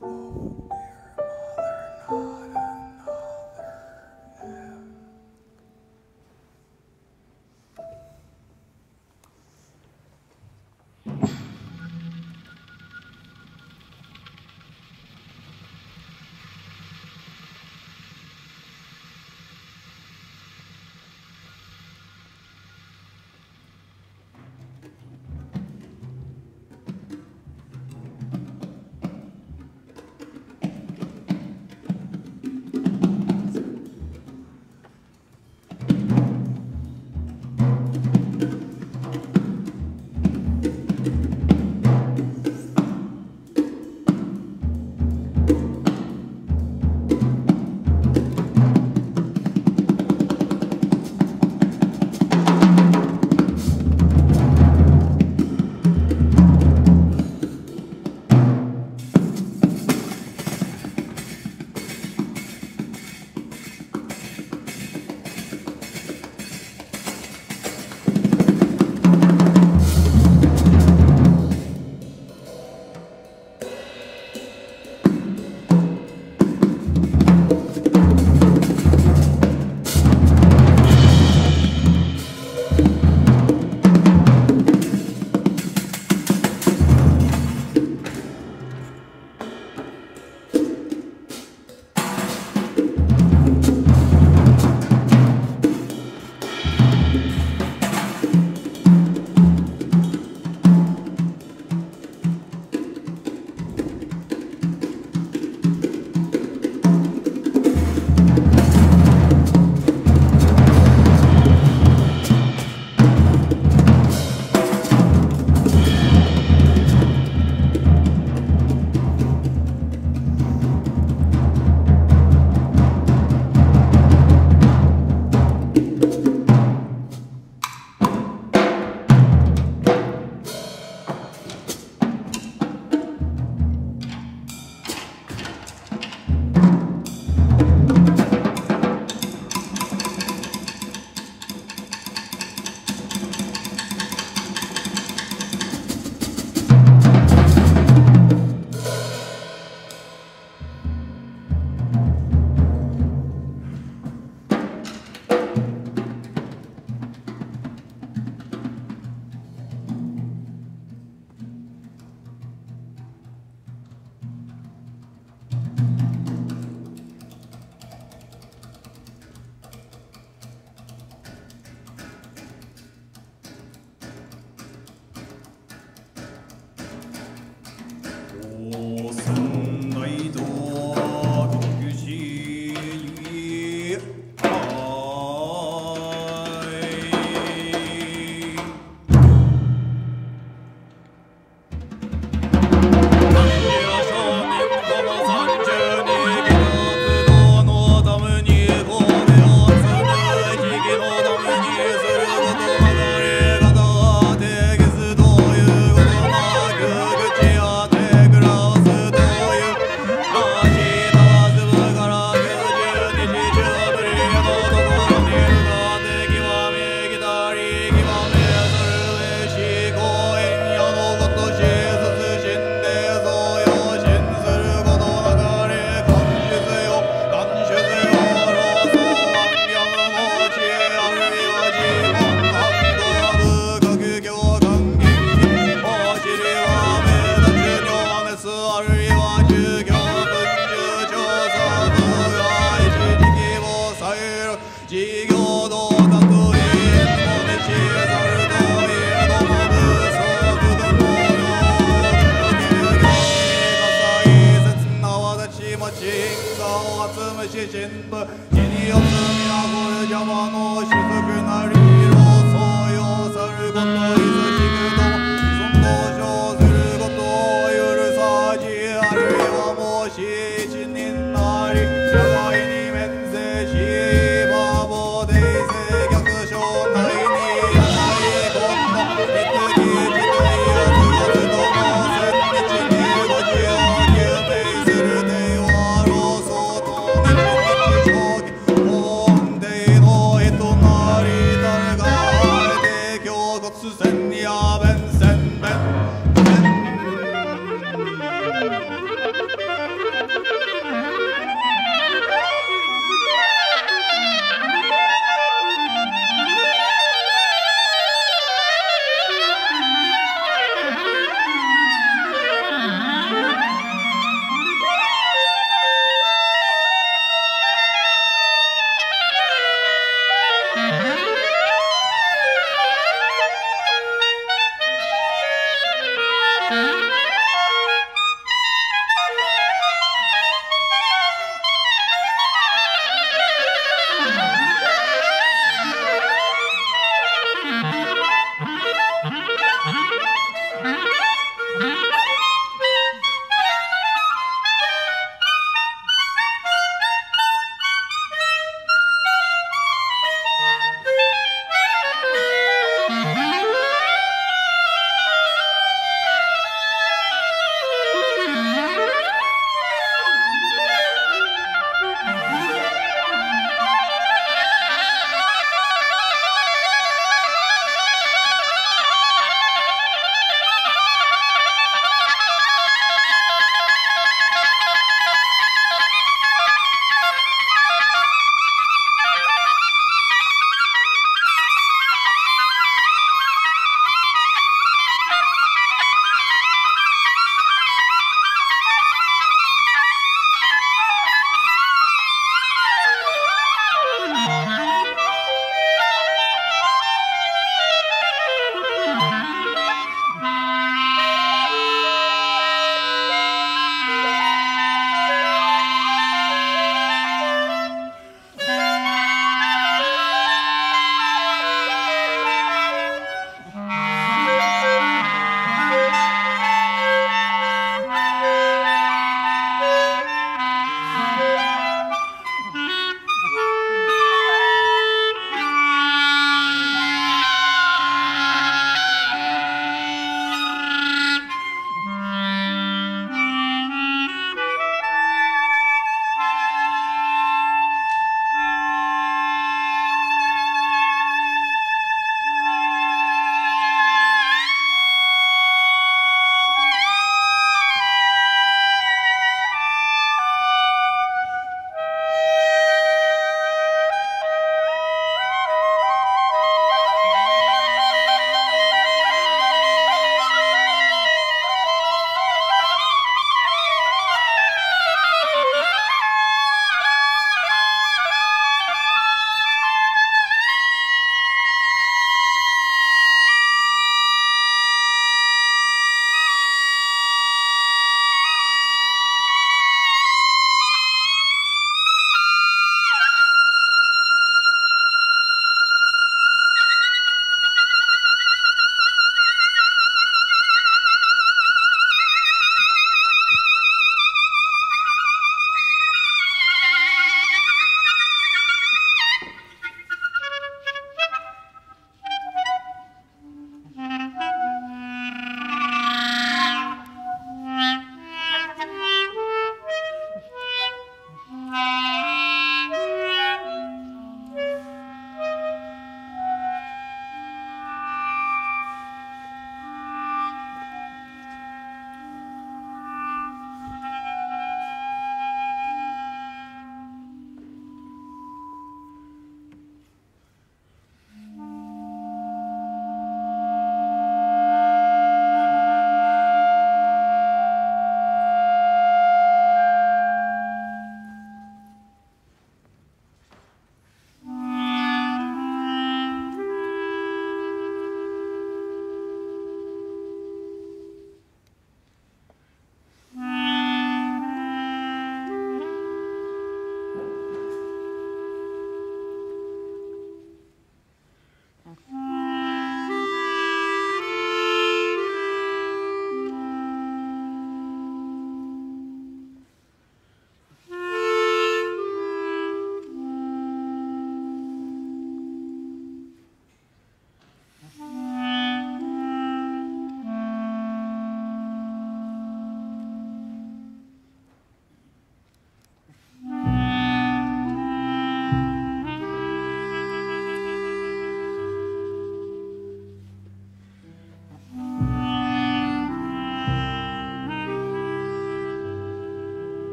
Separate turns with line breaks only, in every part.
You.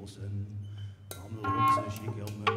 Wilson. one Wilson, she killed me.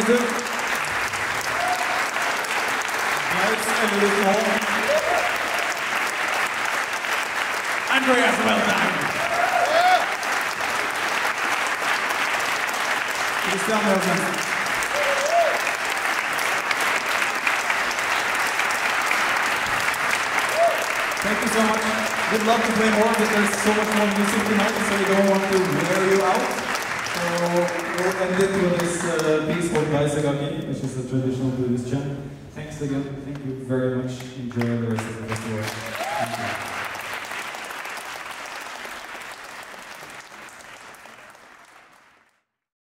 Grete. Mads Ellerhusen Holm. Andreas Wildhagen. Christian Nelson. Thank you so much. We'd love to play more because there's so much more music tonight, so we don't want to wear you out. So we'll end it with this uh, which is a traditional Buddhist chant. Thanks again. Thank you